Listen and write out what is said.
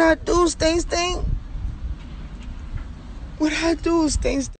What I do, Sting Sting? What I do, Sting Sting?